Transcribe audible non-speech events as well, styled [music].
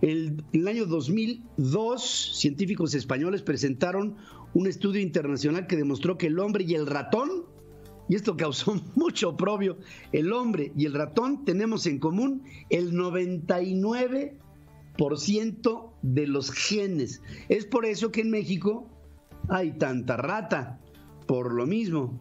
El, en el año 2002, científicos españoles presentaron un estudio internacional que demostró que el hombre y el ratón, y esto causó [laughs] mucho oprobio, el hombre y el ratón tenemos en común el 99% de los genes. Es por eso que en México hay tanta rata, por lo mismo.